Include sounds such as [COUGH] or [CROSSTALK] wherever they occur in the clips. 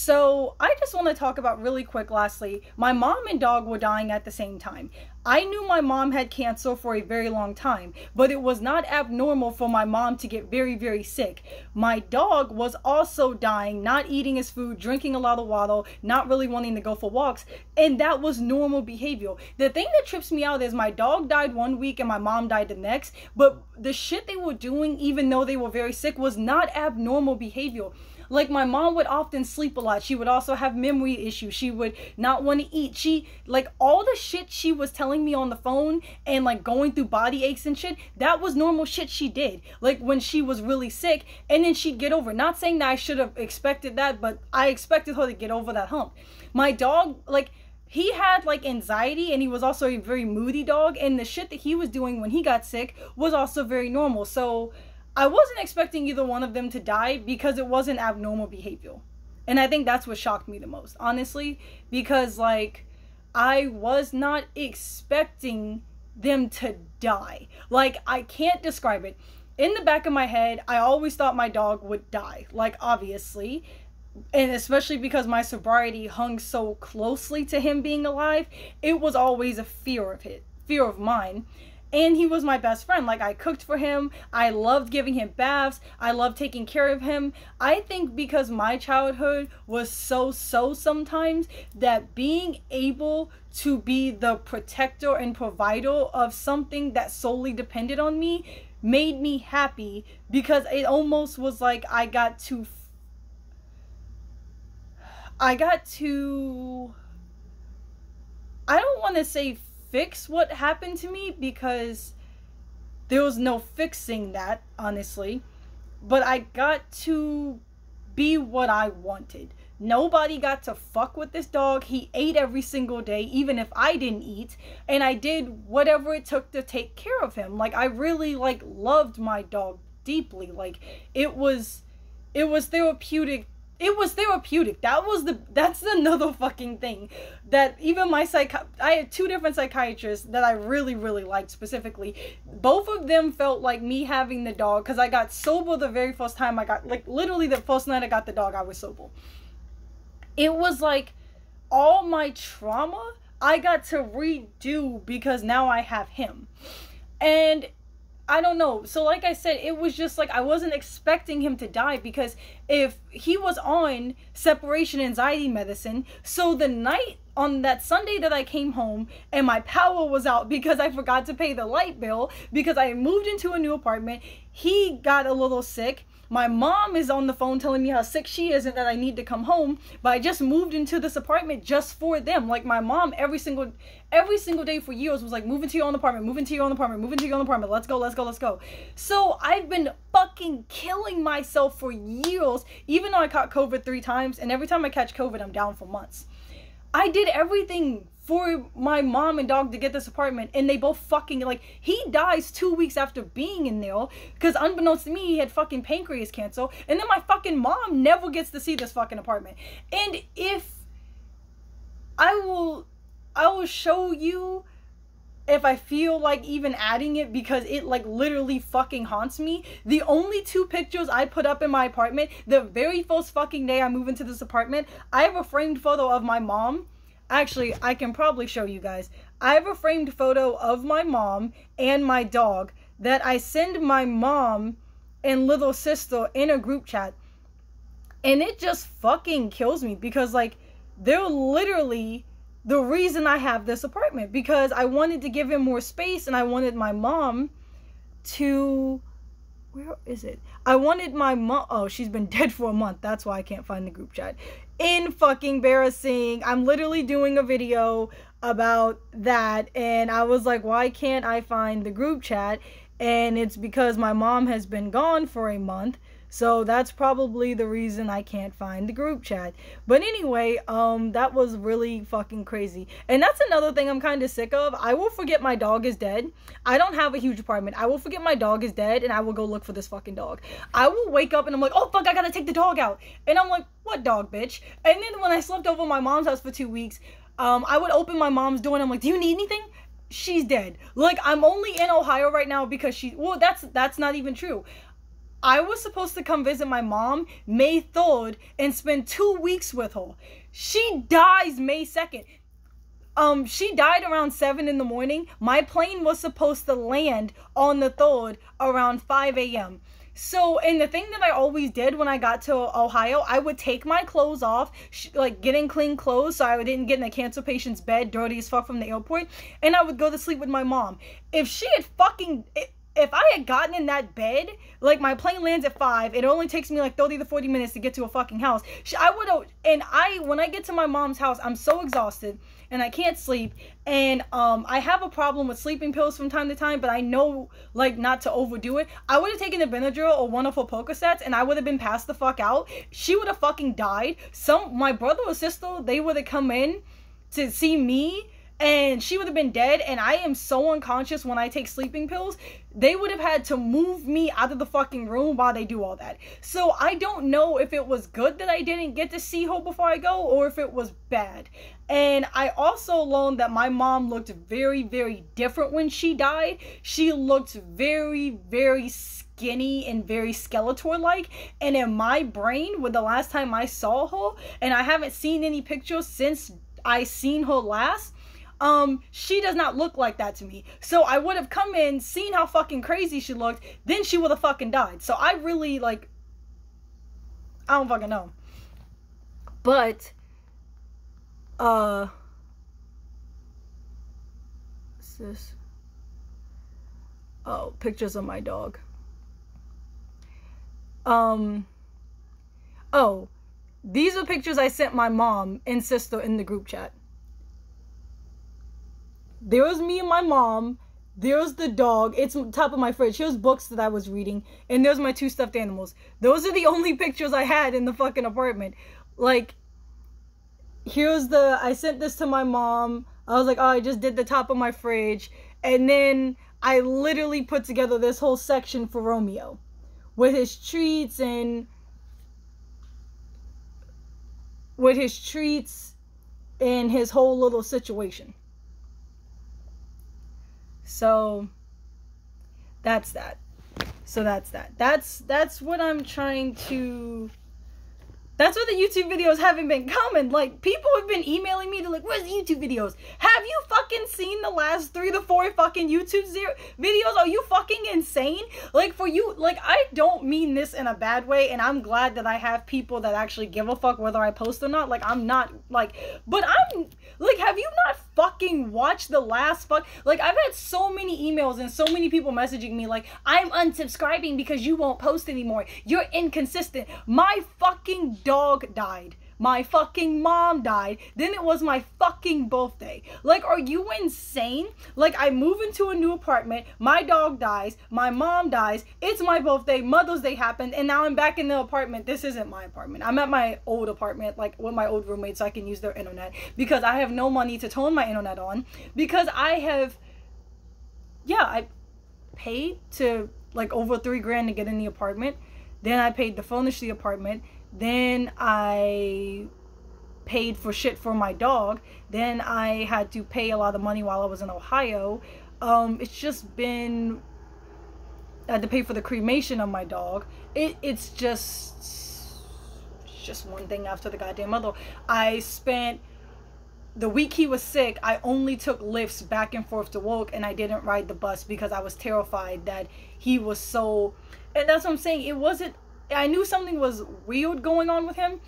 So, I just want to talk about really quick lastly, my mom and dog were dying at the same time. I knew my mom had cancer for a very long time, but it was not abnormal for my mom to get very, very sick. My dog was also dying, not eating his food, drinking a lot of water, not really wanting to go for walks, and that was normal behavior. The thing that trips me out is my dog died one week and my mom died the next, but the shit they were doing, even though they were very sick, was not abnormal behavior. Like my mom would often sleep a lot. She would also have memory issues. She would not want to eat. She like all the shit she was telling me on the phone and like going through body aches and shit, that was normal shit she did. Like when she was really sick and then she'd get over. Not saying that I should have expected that, but I expected her to get over that hump. My dog like he had like anxiety and he was also a very moody dog and the shit that he was doing when he got sick was also very normal. So I wasn't expecting either one of them to die because it wasn't abnormal behavior. And I think that's what shocked me the most, honestly, because like I was not expecting them to die. Like I can't describe it. In the back of my head, I always thought my dog would die. Like obviously, and especially because my sobriety hung so closely to him being alive, it was always a fear of it, fear of mine and he was my best friend. Like I cooked for him. I loved giving him baths. I loved taking care of him. I think because my childhood was so so sometimes that being able to be the protector and provider of something that solely depended on me made me happy because it almost was like I got to I got to I don't want to say fix what happened to me because there was no fixing that, honestly. But I got to be what I wanted. Nobody got to fuck with this dog. He ate every single day, even if I didn't eat. And I did whatever it took to take care of him. Like I really like loved my dog deeply. Like it was it was therapeutic it was therapeutic. That was the that's another fucking thing that even my psych I had two different psychiatrists that I really really liked specifically. Both of them felt like me having the dog cuz I got sober the very first time I got like literally the first night I got the dog I was sober. It was like all my trauma I got to redo because now I have him. And I don't know. So like I said, it was just like I wasn't expecting him to die because if he was on separation anxiety medicine, so the night on that Sunday that I came home and my power was out because I forgot to pay the light bill because I moved into a new apartment, he got a little sick my mom is on the phone telling me how sick she is and that I need to come home, but I just moved into this apartment just for them. Like my mom every single every single day for years was like move into your own apartment, move into your own apartment, move into your own apartment. Let's go, let's go, let's go. So I've been fucking killing myself for years, even though I caught COVID 3 times and every time I catch COVID I'm down for months. I did everything for my mom and dog to get this apartment and they both fucking like he dies two weeks after being in there because unbeknownst to me he had fucking pancreas cancer and then my fucking mom never gets to see this fucking apartment and if i will i will show you if I feel like even adding it because it like literally fucking haunts me. The only two pictures I put up in my apartment, the very first fucking day I move into this apartment, I have a framed photo of my mom Actually, I can probably show you guys. I have a framed photo of my mom and my dog that I send my mom and little sister in a group chat. And it just fucking kills me because, like, they're literally the reason I have this apartment because I wanted to give him more space and I wanted my mom to. Where is it? I wanted my mom. Oh, she's been [LAUGHS] dead for a month. That's why I can't find the group chat in fucking embarrassing. I'm literally doing a video about that and I was like, why can't I find the group chat? And it's because my mom has been gone for a month. So that's probably the reason I can't find the group chat. But anyway, um that was really fucking crazy. And that's another thing I'm kind of sick of. I will forget my dog is dead. I don't have a huge apartment. I will forget my dog is dead and I will go look for this fucking dog. I will wake up and I'm like, "Oh fuck, I got to take the dog out." And I'm like, "What dog, bitch?" And then when I slept over my mom's house for 2 weeks, um I would open my mom's door and I'm like, "Do you need anything?" she's dead. Like I'm only in Ohio right now because she well that's that's not even true. I was supposed to come visit my mom May 3rd and spend two weeks with her. She dies May 2nd. Um, she died around 7 in the morning. My plane was supposed to land on the 3rd around 5 a.m. So, and the thing that I always did when I got to Ohio, I would take my clothes off, like getting clean clothes so I didn't get in a cancer patient's bed dirty as fuck from the airport, and I would go to sleep with my mom. If she had fucking. If I had gotten in that bed, like my plane lands at five, it only takes me like 30 to 40 minutes to get to a fucking house. I would have, and I, when I get to my mom's house, I'm so exhausted and I can't sleep. And um, I have a problem with sleeping pills from time to time, but I know like not to overdo it. I would have taken a Benadryl or one of her Percocets, and I would have been passed the fuck out. She would have fucking died. Some my brother or sister, they would have come in to see me and she would have been dead and i am so unconscious when i take sleeping pills they would have had to move me out of the fucking room while they do all that. So i don't know if it was good that i didn't get to see her before i go or if it was bad. And i also learned that my mom looked very very different when she died. She looked very very skinny and very skeletor like and in my brain with the last time i saw her and i haven't seen any pictures since i seen her last um, she does not look like that to me. So I would have come in, seen how fucking crazy she looked, then she would have fucking died. So I really like I don't fucking know. But uh what's this? Oh, pictures of my dog. Um oh, these are pictures I sent my mom and sister in the group chat there was me and my mom. there was the dog. It's top of my fridge. Here's books that I was reading. And there's my two stuffed animals. Those are the [LAUGHS] only pictures I had in the fucking apartment. Like, here's the. I sent this to my mom. I was like, oh, I just did the top of my fridge. And then I literally put together this whole section for Romeo with his treats and. With his treats and his whole little situation. So that's that. So that's that. That's that's what I'm trying to that's what the YouTube videos haven't been coming. Like, people have been emailing me to like, where's the YouTube videos? Have you fucking seen the last three to four fucking YouTube videos? Are you fucking insane? Like, for you, like, I don't mean this in a bad way, and I'm glad that I have people that actually give a fuck whether I post or not. Like, I'm not, like, but I'm, like, have you not fucking watched the last fuck? Like, I've had so many emails and so many people messaging me, like, I'm unsubscribing because you won't post anymore. You're inconsistent. My fucking dog died. My fucking mom died. Then it was my fucking birthday. Like, are you insane? Like, I move into a new apartment. My dog dies. My mom dies. It's my birthday. Mother's Day happened. And now I'm back in the apartment. This isn't my apartment. I'm at my old apartment, like with my old roommates, so I can use their internet. Because I have no money to turn my internet on. Because I have, yeah, I paid to like over three grand to get in the apartment. Then I paid to furnish the apartment then I paid for shit for my dog. Then I had to pay a lot of money while I was in Ohio. Um, it's just been I had to pay for the cremation of my dog. It it's just it's just one thing after the goddamn other. I spent the week he was sick, I only took Lyfts back and forth to work and I didn't ride the bus because I was terrified that he was so and that's what I'm saying. It wasn't I knew something was weird going on with him.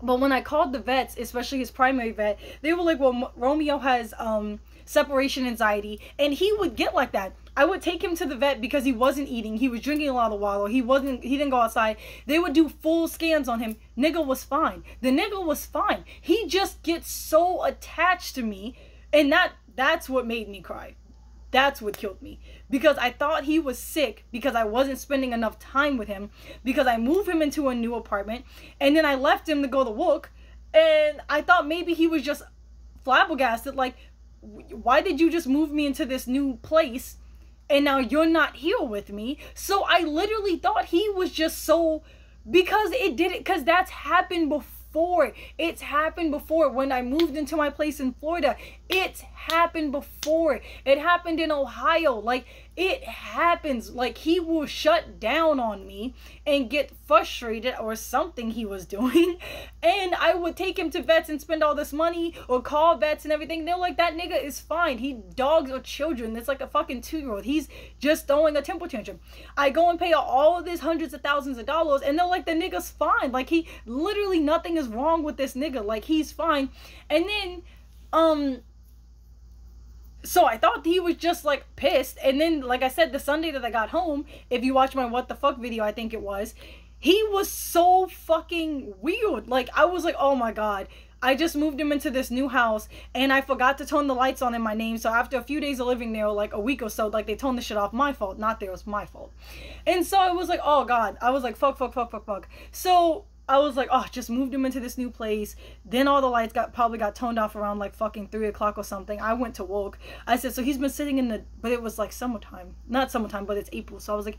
But when I called the vets, especially his primary vet, they were like, "Well, Romeo has um, separation anxiety," and he would get like that. I would take him to the vet because he wasn't eating. He was drinking a lot of water. He wasn't. He didn't go outside. They would do full scans on him. Nigga was fine. The nigga was fine. He just gets so attached to me, and that that's what made me cry. That's what killed me. Because I thought he was sick because I wasn't spending enough time with him. Because I moved him into a new apartment and then I left him to go to work. And I thought maybe he was just flabbergasted. Like, why did you just move me into this new place and now you're not here with me? So I literally thought he was just so. Because it did it, because that's happened before. It's happened before when I moved into my place in Florida. It's happened before. It happened in Ohio. Like it happens. Like he will shut down on me and get frustrated or something he was [LAUGHS] doing. And I would take him to vets and spend all this money or call vets and everything. They're like, that nigga is fine. He dogs or children. It's like a fucking two year old. He's just throwing a temper tantrum. I go and pay all of this hundreds of thousands of dollars and they're like, the nigga's fine. Like he literally nothing is wrong with this nigga. Like he's fine. And then, um, so I thought he was just like pissed. And then, like I said, the Sunday that I got home, if you watch my what the fuck video, I think it was, he was so fucking weird. Like, I was like, oh my god. I just moved him into this new house and I forgot to turn the lights on in my name. So after a few days of living there, like a week or so, like they turned the shit off. My fault, not theirs, my fault. And so I was like, oh god. I was like, fuck, fuck, fuck, fuck, fuck. So I was like, oh, just moved him into this new place. Then all the lights got probably got toned off around like fucking three o'clock or something. I went to woke. I said, so he's been sitting in the, but it was like summertime, not summertime, but it's April. So I was like,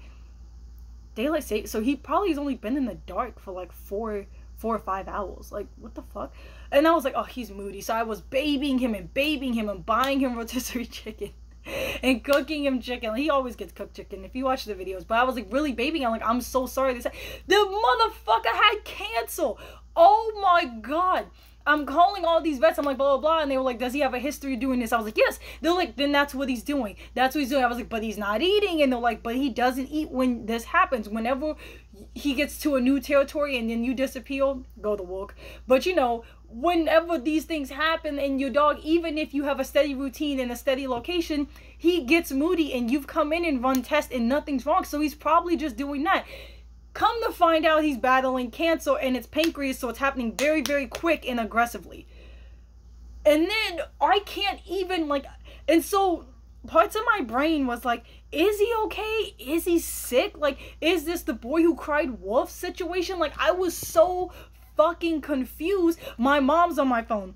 daylight save. So he probably has only been in the dark for like four, four or five hours. Like what the fuck? And I was like, oh, he's moody. So I was babying him and babying him and buying him rotisserie [LAUGHS] chicken. [LAUGHS] and cooking him chicken. He always gets cooked chicken if you watch the videos. But I was like really babying. I'm like, I'm so sorry. Said the motherfucker had cancer. Oh my god. I'm calling all these vets. I'm like, blah, blah, blah. And they were like, does he have a history of doing this? I was like, yes. They're like, then that's what he's doing. That's what he's doing. I was like, but he's not eating. And they're like, but he doesn't eat when this happens. Whenever he gets to a new territory and then you disappear, go to work. But you know, whenever these things happen and your dog even if you have a steady routine and a steady location he gets moody and you've come in and run tests and nothing's wrong. So he's probably just doing that. Come to find out he's battling cancer and it's pancreas so it's happening very very quick and aggressively. And then i can't even like and so parts of my brain was like is he okay? Is he sick? Like is this the boy who cried wolf situation? Like i was so fucking confused. My mom's on my phone.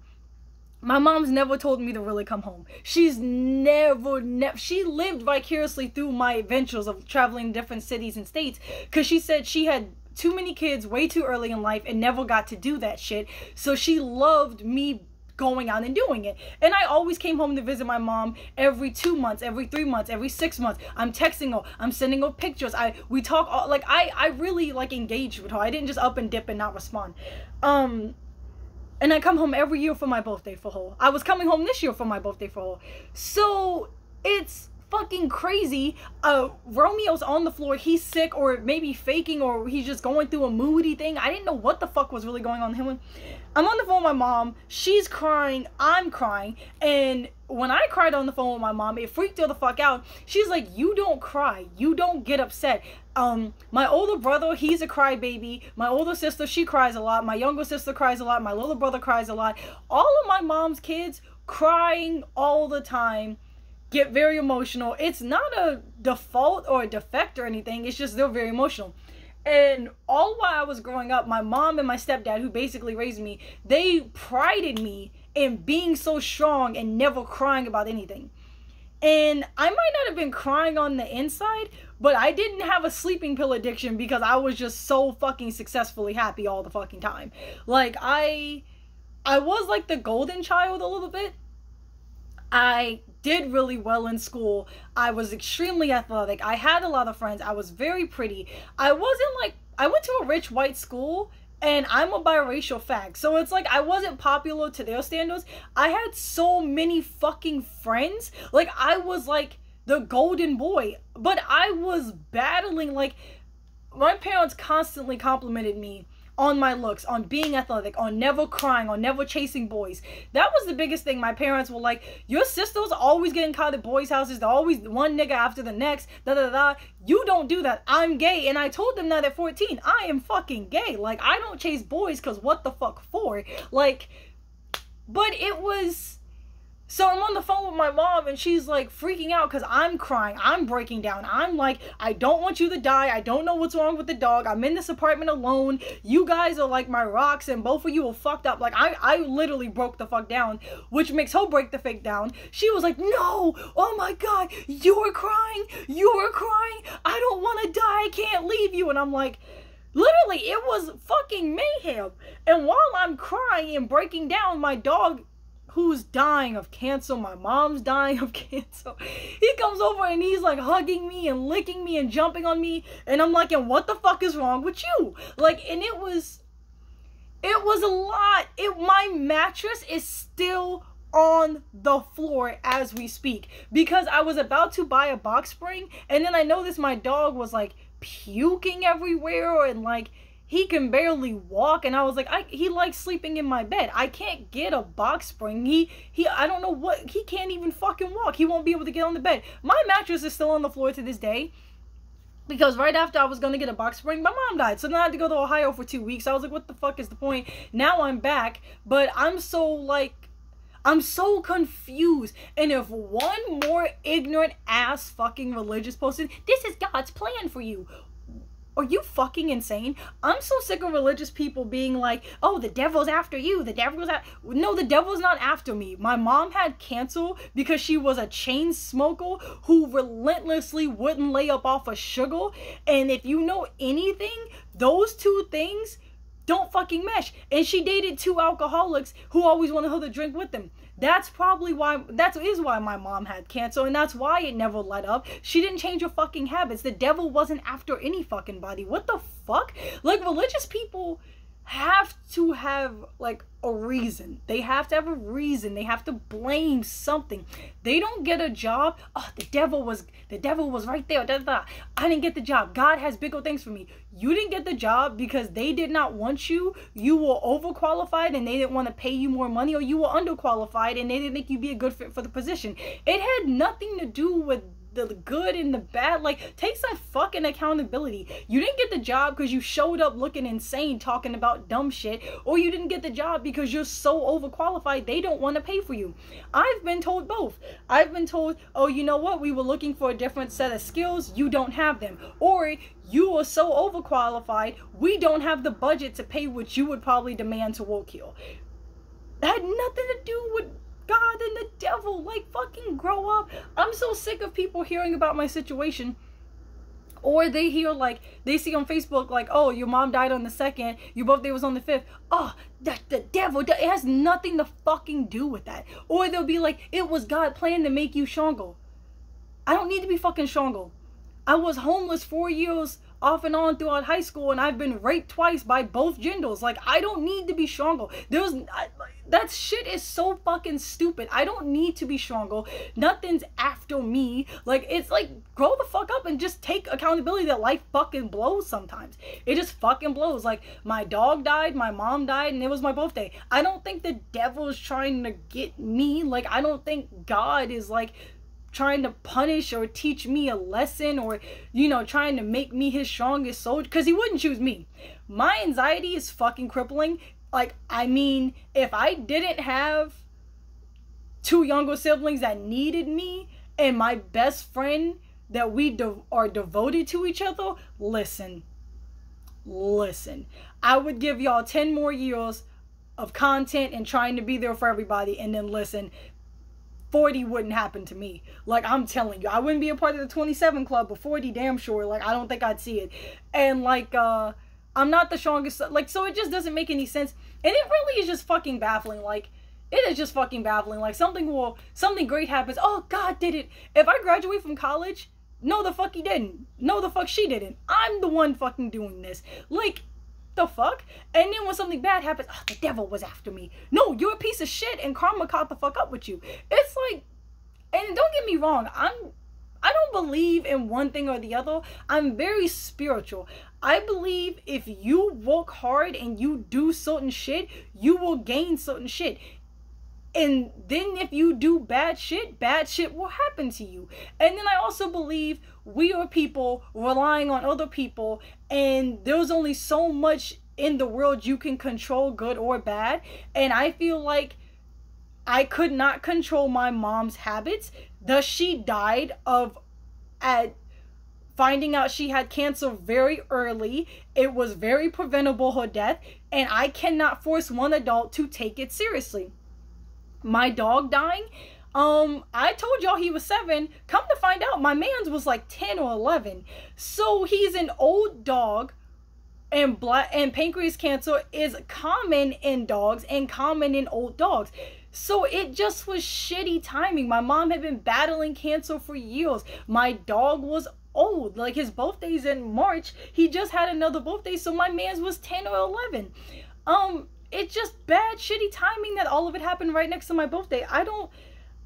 My mom's never told me to really come home. She's never, never, she lived vicariously through my adventures of traveling different cities and states because she said she had too many kids way too early in life and never got to do that shit. So she loved me going out and doing it. And I always came home to visit my mom every two months, every three months, every six months. I'm texting her, I'm sending her pictures. I we talk all, like I I really like engaged with her. I didn't just up and dip and not respond. Um and I come home every year for my birthday for her. I was coming home this year for my birthday for her. So it's fucking crazy. Uh, Romeo's on the floor. He's sick or maybe faking or he's just going through a moody thing. I didn't know what the fuck was really going on him. I'm on the phone with my mom. She's crying. I'm crying. And when I cried on the phone with my mom, it freaked her the fuck out. She's like, "You don't cry. You don't get upset." Um, my older brother, he's a crybaby. My older sister, she cries a lot. My younger sister cries a lot. My little brother cries a lot. All of my mom's kids crying all the time get very emotional. It's not a default or a defect or anything. It's just they're very emotional. And all while I was growing up, my mom and my stepdad, who basically raised me, they prided me in being so strong and never crying about anything. And I might not have been crying on the inside, but I didn't have a sleeping pill addiction because I was just so fucking successfully happy all the fucking time. Like I I was like the golden child a little bit. I did really well in school. I was extremely athletic. I had a lot of friends. I was very pretty. I wasn't like, I went to a rich white school and I'm a biracial fag. So it's like I wasn't popular to their standards. I had so many fucking friends. Like I was like the golden boy, but I was battling like my parents constantly complimented me on my looks, on being athletic, on never crying, on never chasing boys. That was the biggest thing. My parents were like, Your sister's always getting caught at boys' houses. They're always one nigga after the next. Da da da. You don't do that. I'm gay. And I told them that at 14. I am fucking gay. Like, I don't chase boys because what the fuck for? Like, but it was so I'm on the phone with my mom and she's like freaking out because I'm crying. I'm breaking down. I'm like, I don't want you to die. I don't know what's wrong with the dog. I'm in this apartment alone. You guys are like my rocks and both of you are fucked up. Like I, I literally broke the fuck down, which makes her break the fake down. She was like, no, oh my God, you're crying. You're crying. I don't want to die. I can't leave you. And I'm like, literally, it was fucking mayhem. And while I'm crying and breaking down, my dog who's dying of cancer. My mom's dying of [LAUGHS] cancer. He comes over and he's like hugging me and licking me and jumping on me. And I'm like, and what the fuck is wrong with you? Like, and it was, it was a lot. It, my mattress is still on the floor as we speak because I was about to buy a box spring and then I noticed my dog was like puking everywhere and like he can barely walk and i was like I, he likes sleeping in my bed i can't get a box spring he he i don't know what he can't even fucking walk he won't be able to get on the bed my mattress is still on the floor to this day because right after I was gonna get a box spring, my mom died. So then I had to go to Ohio for two weeks. I was like, what the fuck is the point? Now I'm back, but I'm so like I'm so confused. And if one more ignorant ass fucking religious person, this is God's plan for you. Are you fucking insane? I'm so sick of religious people being like, oh, the devil's after you. The devil's at. No, the devil's not after me. My mom had cancer because she was a chain smoker who relentlessly wouldn't lay up off of sugar. And if you know anything, those two things don't fucking mesh. And she dated two alcoholics who always wanted her to drink with them. That's probably why that is why my mom had cancer and that's why it never let up. She didn't change her fucking habits. The devil wasn't after any fucking body. What the fuck? Like religious people have to have like a reason. They have to have a reason. They have to blame something. They don't get a job. Oh, the devil was the devil was right there. Da, da, da. I didn't get the job. God has bigger things for me. You didn't get the job because they did not want you. You were overqualified and they didn't want to pay you more money, or you were underqualified and they didn't think you'd be a good fit for the position. It had nothing to do with the good and the bad. Like, take some fucking accountability. You didn't get the job because you showed up looking insane talking about dumb shit, or you didn't get the job because you're so overqualified they don't want to pay for you. I've been told both. I've been told, oh, you know what? We were looking for a different set of skills. You don't have them. Or you are so overqualified, we don't have the budget to pay what you would probably demand to work here. That had nothing to do with God and the devil. Like, fucking grow up. I'm so sick of people hearing about my situation. Or they hear, like, they see on Facebook, like, oh, your mom died on the second, your birthday was on the fifth. Oh, that the devil. It has nothing to fucking do with that. Or they'll be like, it was God planned to make you stronger. I don't need to be fucking stronger. I was homeless four years off and on throughout high school and I've been raped twice by both genders. Like I don't need to be stronger. There's I, that shit is so fucking stupid. I don't need to be stronger. Nothing's after me. Like it's like grow the fuck up and just take accountability that life fucking blows sometimes. It just fucking blows. Like my dog died, my mom died, and it was my birthday. I don't think the devil is trying to get me. Like I don't think God is like trying to punish or teach me a lesson or you know trying to make me his strongest soldier because he wouldn't choose me. My anxiety is fucking crippling. Like i mean if i didn't have two younger siblings that needed me and my best friend that we de- are devoted to each other listen listen. I would give y'all 10 more years of content and trying to be there for everybody and then listen 40 wouldn't happen to me. Like I'm telling you, I wouldn't be a part of the 27 club, but 40 damn sure. Like I don't think I'd see it. And like uh I'm not the strongest like so it just doesn't make any sense. And it really is just fucking baffling. Like it is just fucking baffling. Like something will something great happens. Oh God did it. If I graduate from college, no the fuck he didn't. No the fuck she didn't. I'm the one fucking doing this. Like the fuck? And then when something bad happens, oh, the devil was after me. No, you're a piece of shit and karma caught the fuck up with you. It's like, and don't get me wrong, I'm, I don't believe in one thing or the other. I'm very spiritual. I believe if you work hard and you do certain shit, you will gain certain shit. And then if you do bad shit, bad shit will happen to you. And then I also believe we are people relying on other people and there's only so much in the world you can control good or bad. And I feel like I could not control my mom's habits. Thus she died of at finding out she had cancer very early. It was very preventable her death, and I cannot force one adult to take it seriously my dog dying. Um, I told y'all he was seven. Come to find out, my man's was like 10 or 11. So he's an old dog and black and pancreas cancer is common in dogs and common in old dogs. So it just was shitty timing. My mom had been battling cancer for years. My dog was old. Like his birthday's in March. He just had another birthday, so my man's was 10 or 11. Um, it's just bad, shitty timing that all of it happened right next to my birthday. I don't.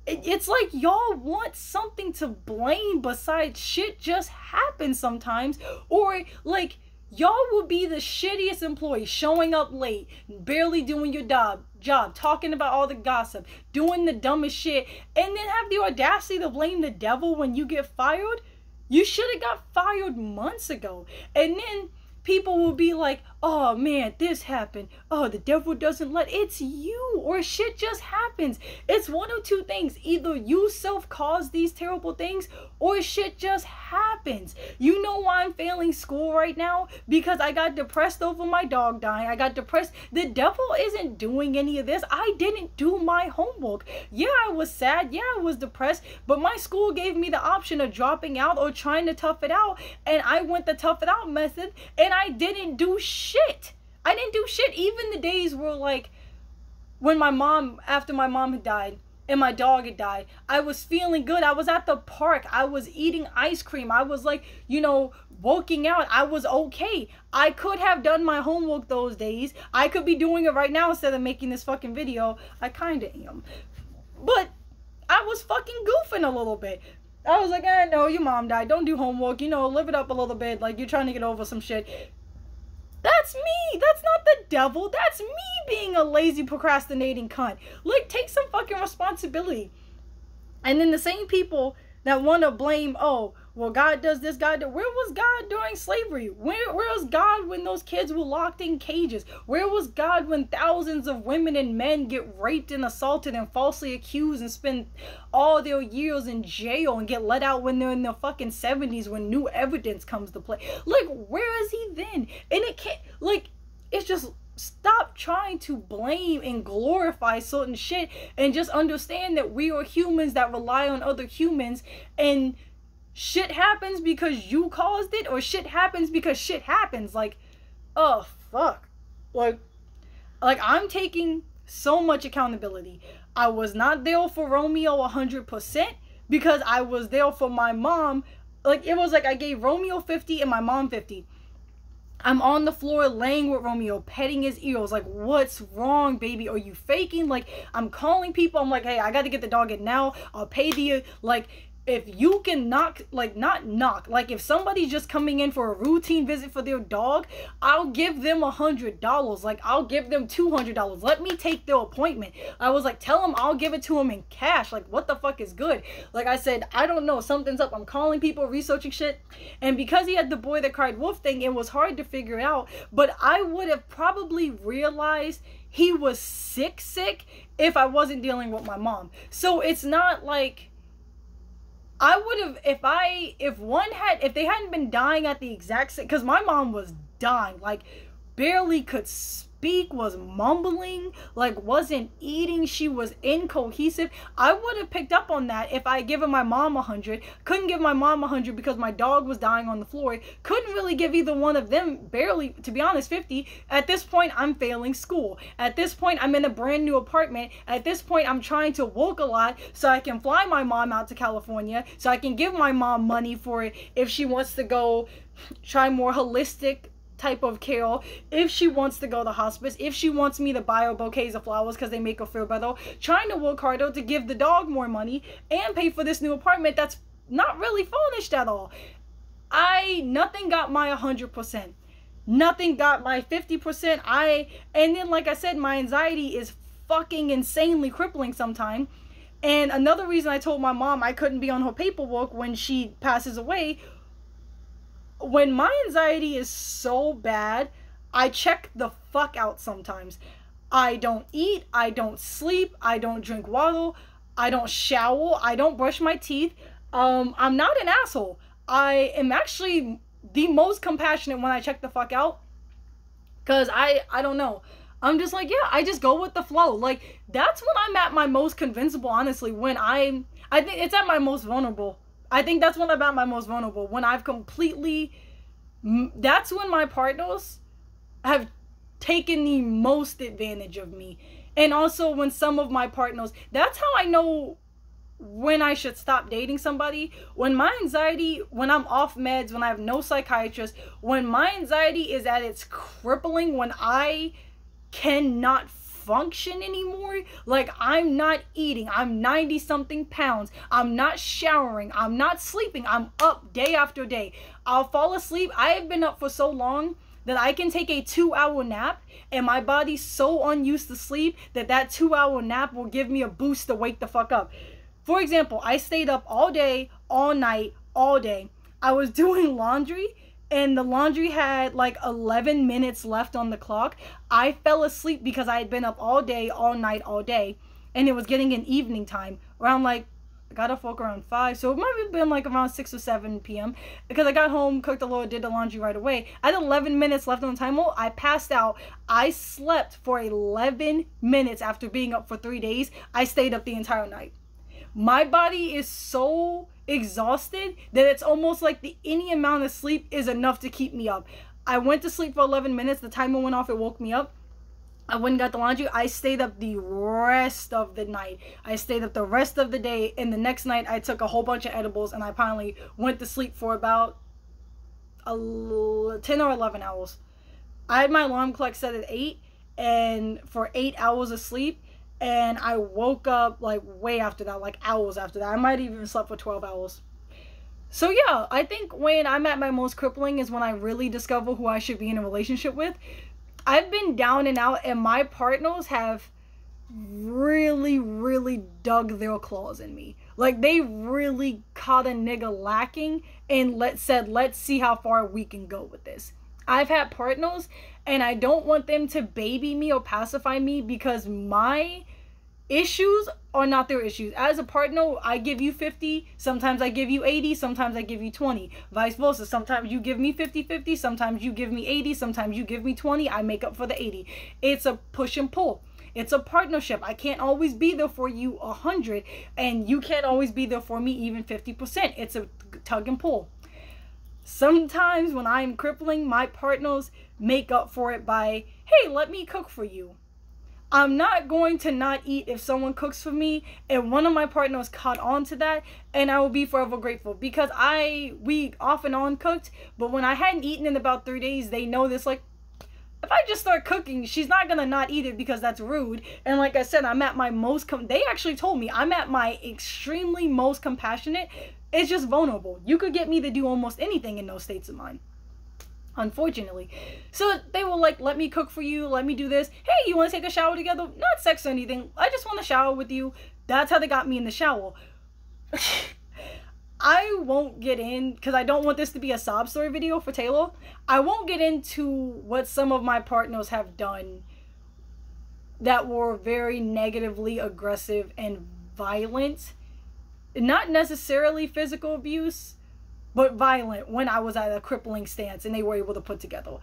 it's like y'all want something to blame besides shit just happens sometimes. Or, like, y'all will be the shittiest employee, showing up late, barely doing your job, job, talking about all the gossip, doing the dumbest shit, and then have the audacity to blame the devil when you get fired. You should have got fired months ago. And then people will be like, oh man, this happened. Oh, the devil doesn't let it's you or shit just happens. It's one of two things. Either you self cause these terrible things or shit just happens. You know why I'm failing school right now? Because I got depressed over my dog dying. I got depressed. The devil isn't doing any of this. I didn't do my homework. Yeah, I was sad. Yeah, I was depressed. But my school gave me the option of dropping out or trying to tough it out. And I went the tough it out method. And I didn't do shit. I didn't do shit. Even the days where like when my mom after my mom had died and my dog had died, I was feeling good. I was at the park. I was eating ice cream. I was like, you know, working out. I was okay. I could have done my homework those days. I could be doing it right now instead of making this fucking video. I kind of am. But I was fucking goofing a little bit. I was like, eh, know your mom died. Don't do homework. You know, live it up a little bit. Like, you're trying to get over some shit. That's me. That's not the devil. That's me being a lazy, procrastinating cunt. Like, take some fucking responsibility. And then the same people that want to blame, oh, well, God does this, God. Where was God during slavery? Where, where was God when those kids were locked in cages? Where was God when thousands of women and men get raped and assaulted and falsely accused and spend all their years in jail and get let out when they're in their fucking 70s when new evidence comes to play? Like, where is he then? And it can't, like, it's just stop trying to blame and glorify certain shit and just understand that we are humans that rely on other humans and shit happens because you caused it or shit happens because shit happens like oh fuck like like i'm taking so much accountability i was not there for romeo 100% because i was there for my mom like it was like i gave romeo 50 and my mom 50 I'm on the floor laying with Romeo, petting his ears. Like, what's wrong, baby? Are you faking? Like, I'm calling people. I'm like, hey, I got to get the dog in now. I'll pay the, like, if you can knock like not knock like if somebody's just coming in for a routine visit for their dog i'll give them a hundred dollars like i'll give them two hundred dollars. Let me take their appointment. I was like tell them i'll give it to them in cash. Like what the fuck is good? Like i said i don't know something's up. I'm calling people researching shit. And because he had the boy that cried wolf thing it was hard to figure out. But i would have probably realized he was sick sick if i wasn't dealing with my mom. So it's not like I would have if I if one had if they hadn't been dying at the exact same because my mom was dying like barely could was mumbling, like wasn't eating, she was incohesive. I would have picked up on that if I had given my mom a hundred. Couldn't give my mom a hundred because my dog was dying on the floor. Couldn't really give either one of them barely, to be honest, 50. At this point, I'm failing school. At this point, I'm in a brand new apartment. At this point, I'm trying to work a lot so I can fly my mom out to California, so I can give my mom money for it if she wants to go try more holistic type of care. If she wants to go to hospice if she wants me to buy her bouquets of flowers because they make her feel better trying to work harder to give the dog more money and pay for this new apartment that's not really furnished at all. I nothing got my 100% nothing got my 50% i and then like i said my anxiety is fucking insanely crippling sometimes and another reason i told my mom i couldn't be on her paperwork when she passes away when my anxiety is so bad, I check the fuck out sometimes. I don't eat, I don't sleep, I don't drink water, I don't shower, I don't brush my teeth. Um, I'm not an asshole. I am actually the most compassionate when I check the fuck out. Cause I I don't know. I'm just like, yeah, I just go with the flow. Like that's when I'm at my most convincible, honestly, when I'm I think it's at my most vulnerable I think that's when I'm at my most vulnerable. When I've completely, that's when my partners have taken the most advantage of me. And also when some of my partners, that's how I know when I should stop dating somebody. When my anxiety, when I'm off meds, when I have no psychiatrist, when my anxiety is at its crippling, when I cannot function anymore. Like I'm not eating. I'm 90 something pounds. I'm not showering. I'm not sleeping. I'm up day after day. I'll fall asleep. I have been up for so long that I can take a two hour nap and my body's so unused to sleep that that two hour nap will give me a boost to wake the fuck up. For example, I stayed up all day, all night, all day. I was [LAUGHS] doing laundry and the laundry had like 11 minutes left on the clock. I fell asleep because I had been up all day, all night, all day, and it was getting an evening time around like I got off work around five, so it might have been like around six or seven p.m. Because I got home, cooked a little, did the laundry right away. I had 11 minutes left on the timer. I passed out. I slept for 11 minutes after being up for three days. I stayed up the entire night. My body is so exhausted that it's almost like the any amount of sleep is enough to keep me up. I went to sleep for 11 minutes. The timer went off. It woke me up. I went and got the laundry. I stayed up the rest of the night. I stayed up the rest of the day. And the next night, I took a whole bunch of edibles and I finally went to sleep for about a, 10 or 11 hours. I had my alarm clock set at 8 and for 8 hours of sleep. And I woke up like way after that, like hours after that. I might even slept for 12 hours. So yeah, I think when I'm at my most crippling is when I really discover who I should be in a relationship with I've been down and out, and my partners have really, really dug their claws in me. Like they really caught a nigga lacking and let said, let's see how far we can go with this. I've had partners and I don't want them to baby me or pacify me because my issues are not their issues. As a partner, I give you 50, sometimes I give you 80, sometimes I give you 20. Vice versa. Sometimes you give me 50 50, sometimes you give me 80, sometimes you give me 20. I make up for the 80. It's a push and pull. It's a partnership. I can't always be there for you 100 and you can't always be there for me even 50%. It's a tug and pull. Sometimes when I'm crippling, my partners make up for it by, "Hey, let me cook for you." I'm not going to not eat if someone cooks for me and one of my partners caught on to that and I will be forever grateful because I we off and on cooked but when I hadn't eaten in about 3 days they know this like if I just start cooking she's not to not eat it because that's rude and like I said I'm at my most com- they actually told me I'm at my extremely most compassionate it's just vulnerable you could get me to do almost anything in those states of mind unfortunately. So they will like let me cook for you, let me do this. Hey, you want to take a shower together? Not sex or anything. I just want to shower with you. That's how they got me in the shower. [LAUGHS] I won't get in because I don't want this to be a sob story video for Taylor. I won't get into what some of my partners have done that were very negatively aggressive and violent. Not necessarily physical abuse, but violent when I was at a crippling stance and they were able to put together.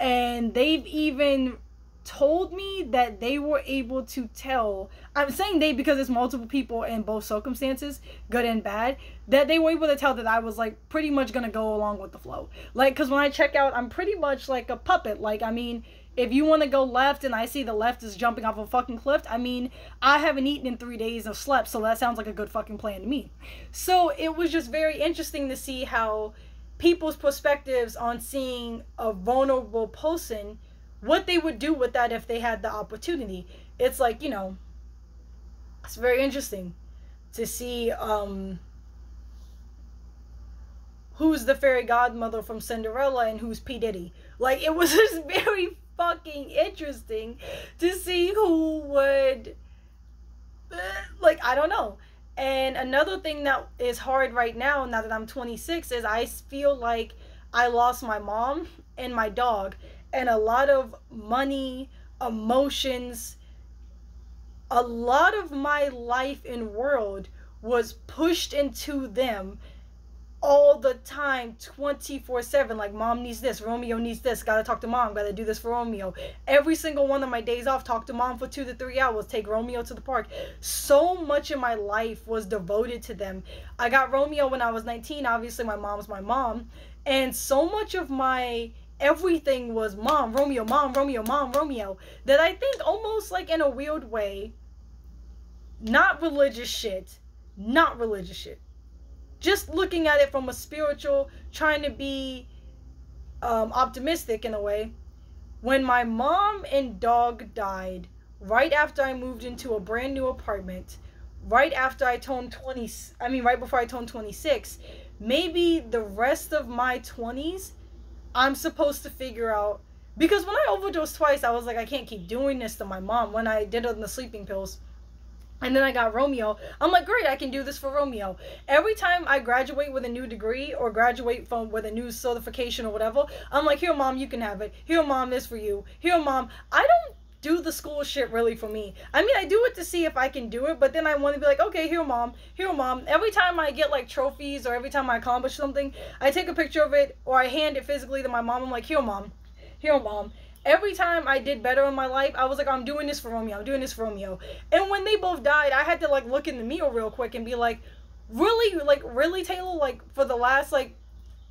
And they've even told me that they were able to tell I'm saying they because it's multiple people in both circumstances, good and bad, that they were able to tell that I was like pretty much gonna go along with the flow. Like, cause when I check out, I'm pretty much like a puppet. Like, I mean, if you want to go left and I see the left is jumping off a fucking cliff, I mean, I haven't eaten in three days and slept, so that sounds like a good fucking plan to me. So it was just very interesting to see how people's perspectives on seeing a vulnerable person, what they would do with that if they had the opportunity. It's like, you know, it's very interesting to see um who's the fairy godmother from Cinderella and who's P. Diddy. Like it was [LAUGHS] just very fucking interesting to see who would uh, like I don't know. And another thing that is hard right now now that I'm 26 is I feel like I lost my mom and my dog and a lot of money, emotions, a lot of my life and world was pushed into them all the time 24 7 like mom needs this romeo needs this gotta talk to mom gotta do this for romeo every single one of my days off talk to mom for two to three hours take romeo to the park so much of my life was devoted to them i got romeo when i was 19 obviously my mom's my mom and so much of my everything was mom, Romeo, mom, Romeo, mom, Romeo. That I think almost like in a weird way, not religious shit, not religious shit. Just looking at it from a spiritual, trying to be um, optimistic in a way. When my mom and dog died, right after I moved into a brand new apartment, right after I turned 20, I mean, right before I turned 26, maybe the rest of my 20s, I'm supposed to figure out. Because when I overdosed twice, I was like, I can't keep doing this to my mom when I did it on the sleeping pills. And then I got Romeo. I'm like, great, I can do this for Romeo. Every time I graduate with a new degree or graduate from with a new certification or whatever, I'm like, here, mom, you can have it. Here, mom, this for you. Here, mom. I don't do the school shit really for me. I mean, I do it to see if I can do it, but then I want to be like, okay, here, mom, here, mom. Every time I get like trophies or every time I accomplish something, I take a picture of it or I hand it physically to my mom. I'm like, here, mom, here, mom. Every time I did better in my life, I was like, I'm doing this for Romeo. I'm doing this for Romeo. And when they both died, I had to like look in the mirror real quick and be like, really, like, really, Taylor, like for the last like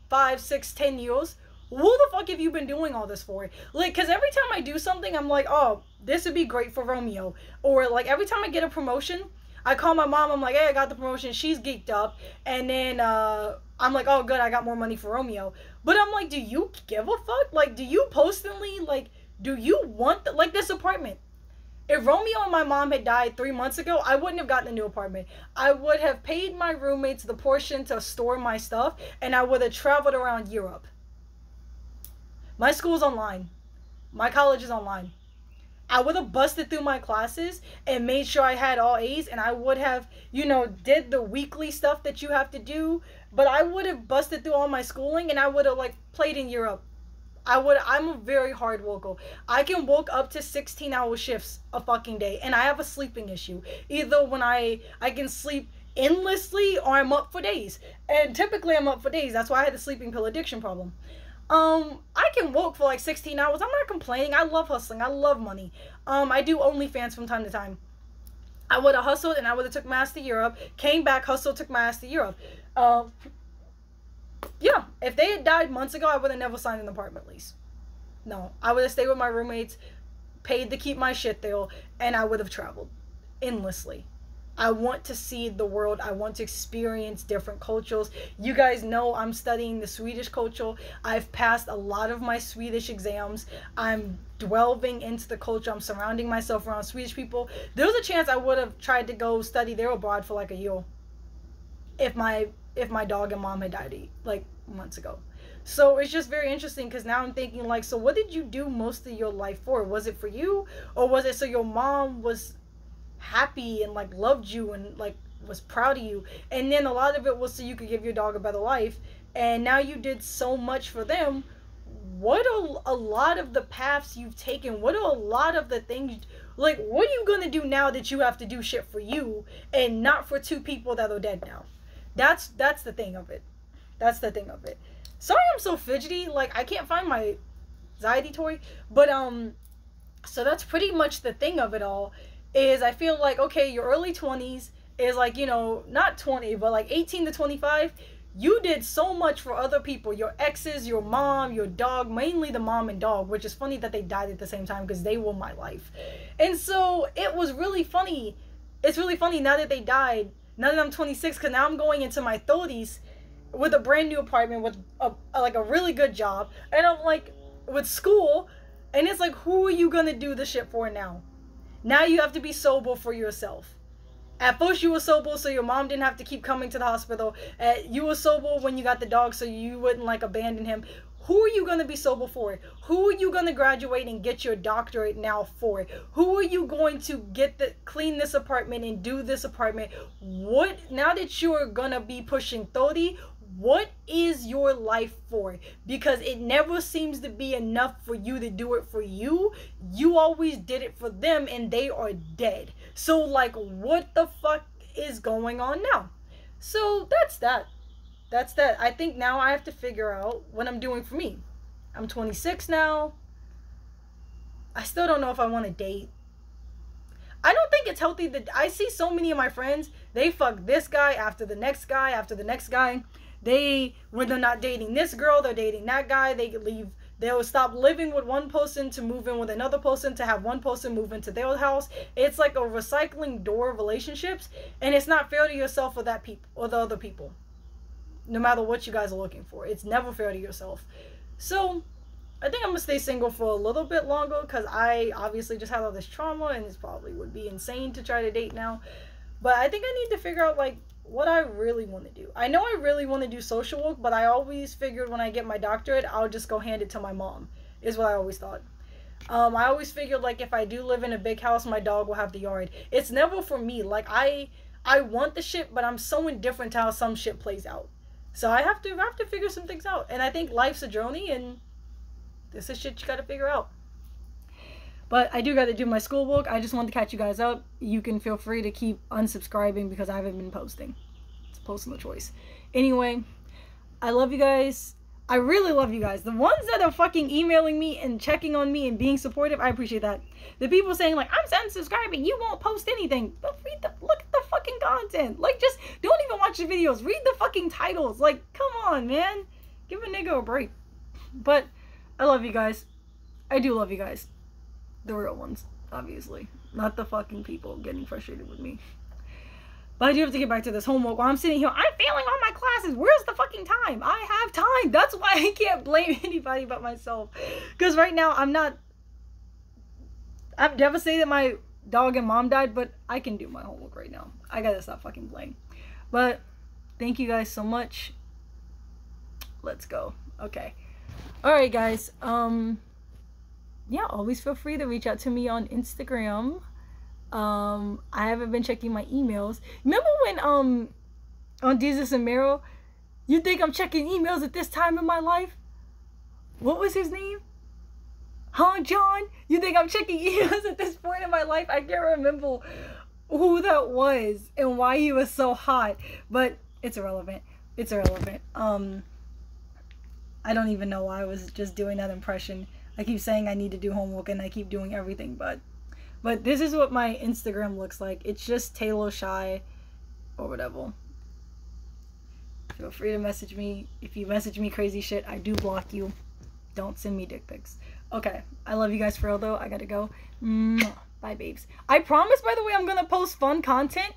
five, six, ten years who the fuck have you been doing all this for? Like, because every time I do something, I'm like, oh, this would be great for Romeo. Or, like, every time I get a promotion, I call my mom, I'm like, hey, I got the promotion. She's geeked up. And then uh, I'm like, oh, good, I got more money for Romeo. But I'm like, do you give a fuck? Like, do you personally, like, do you want, the, like, this apartment? If Romeo and my mom had died three months ago, I wouldn't have gotten a new apartment. I would have paid my roommates the portion to store my stuff, and I would have traveled around Europe. My school's online. My college is online. I would have busted through my classes and made sure I had all A's and I would have, you know, did the weekly stuff that you have to do, but I would have busted through all my schooling and I would have like played in Europe. I would I'm a very hard worker. I can work up to 16 hour shifts a fucking day and I have a sleeping issue. Either when I I can sleep endlessly or I'm up for days. And typically I'm up for days. That's why I had the sleeping pill addiction problem. Um, I can work for like 16 hours. I'm not complaining. I love hustling. I love money. Um, I do OnlyFans from time to time. I would have hustled and I would have took my ass to Europe. Came back, hustled, took my ass to Europe. Um, yeah, if they had died months ago, I would have never signed an apartment lease. No, I would have stayed with my roommates, paid to keep my shit there, and I would have traveled endlessly. I want to see the world. I want to experience different cultures. You guys know I'm studying the Swedish culture. I've passed a lot of my Swedish exams. I'm delving into the culture. I'm surrounding myself around Swedish people. There's a chance I would have tried to go study there abroad for like a year if my if my dog and mom had died like months ago. So it's just very interesting because now I'm thinking like, so what did you do most of your life for? Was it for you, or was it so your mom was happy and like loved you and like was proud of you. And then a lot of it was so you could give your dog a better life. And now you did so much for them. What are a lot of the paths you've taken. What a lot of the things like what are you gonna do now that you have to do shit for you and not for two people that are dead now? That's that's the thing of it. That's the thing of it. Sorry i'm so fidgety. Like i can't find my anxiety toy. But um so that's pretty much the thing of it all is I feel like okay, your early 20s is like, you know, not 20, but like 18 to 25, you did so much for other people, your exes, your mom, your dog, mainly the mom and dog, which is funny that they died at the same time because they were my life. And so it was really funny. It's really funny now that they died, now that I'm 26 cuz now I'm going into my 30s with a brand new apartment with a, a like a really good job and I'm like with school and it's like who are you to do the shit for now? Now you have to be sober for yourself. At first, you were sober so your mom didn't have to keep coming to the hospital. Uh, you were sober when you got the dog so you wouldn't like abandon him. Who are you going to be sober for? Who are you going to graduate and get your doctorate now for? Who are you going to get the clean this apartment and do this apartment? What now that you're going to be pushing 30, what is your life for? Because it never seems to be enough for you to do it for you. You always did it for them and they are dead. So, like, what the fuck is going on now? So, that's that. That's that. I think now I have to figure out what I'm doing for me. I'm 26 now. I still don't know if I want to date. I don't think it's healthy that I see so many of my friends, they fuck this guy after the next guy after the next guy they when they're not dating this girl they're dating that guy they leave They'll stop living with one person to move in with another person to have one person move into their house. It's like a recycling door of relationships, and it's not fair to yourself or that people or the other people. No matter what you guys are looking for, it's never fair to yourself. So, I think I'm gonna stay single for a little bit longer because I obviously just had all this trauma, and it probably would be insane to try to date now. But I think I need to figure out like what I really want to do. I know I really want to do social work, but I always figured when I get my doctorate, I'll just go hand it to my mom. Is what I always thought. Um, I always figured like if I do live in a big house, my dog will have the yard. It's never for me. Like I, I want the shit, but I'm so indifferent to how some shit plays out. So I have to I have to figure some things out. And I think life's a journey, and this is shit you got to figure out. But I do got to do my schoolwork. I just want to catch you guys up. You can feel free to keep unsubscribing because I haven't been posting. It's a personal choice. Anyway, I love you guys. I really love you guys. The ones that are fucking emailing me and checking on me and being supportive, I appreciate that. The people saying like, I'm unsubscribing, you won't post anything. But read the look at the fucking content. Like just don't even watch the videos. Read the fucking titles. Like, come on, man. Give a nigga a break. But I love you guys. I do love you guys. The real ones, obviously. Not the fucking people getting frustrated with me. But I do have to get back to this homework. While I'm sitting here, I'm failing all my classes. Where's the fucking time? I have time. That's why I can't blame [LAUGHS] anybody but myself. Because right now, I'm not... I'm devastated that my dog and mom died, but I can do my homework right now. I gotta stop fucking playing. But thank you guys so much. Let's go. Okay. Alright, guys. Um yeah, always feel free to reach out to me on Instagram. Um, I haven't been checking my emails. Remember when um on Jesus and Meryl, you think I'm checking emails at this time in my life? What was his name? Huh, John? You think I'm checking [LAUGHS] emails at this point in my life? I can't remember who that was and why he was so hot, but it's irrelevant. It's irrelevant. Um, I don't even know why I was just doing that impression. I keep saying I need to do homework and I keep doing everything, but but this is what my Instagram looks like. It's just Taylor Shai or whatever. Feel free to message me. If you message me crazy shit, I do block you. Don't send me dick pics. Okay. I love you guys for real though. I gotta go. Bye, babes. I promise, by the way, I'm gonna post fun content.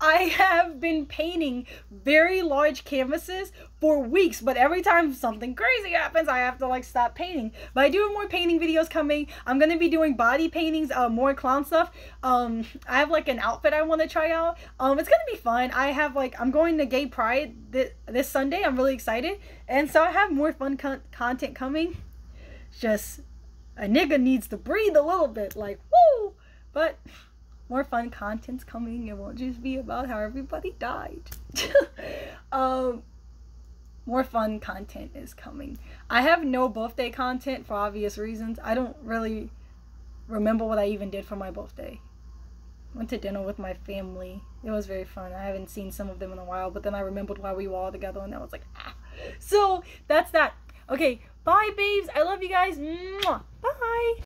I have been painting very large canvases for weeks, but every time something crazy happens, I have to like stop painting. But I do have more painting videos coming. I'm gonna be doing body paintings, uh, more clown stuff. Um, I have like an outfit I want to try out. Um, it's gonna be fun. I have like I'm going to Gay Pride th this Sunday. I'm really excited, and so I have more fun con content coming. Just a nigga needs to breathe a little bit, like woo, but more fun content's coming. It won't just be about how everybody died. [LAUGHS] um, more fun content is coming. I have no birthday content for obvious reasons. I don't really remember what I even did for my birthday. Went to dinner with my family. It was very fun. I haven't seen some of them in a while, but then I remembered why we were all together and I was like, ah. So that's that. Okay, bye babes. I love you guys. Mwah. Bye.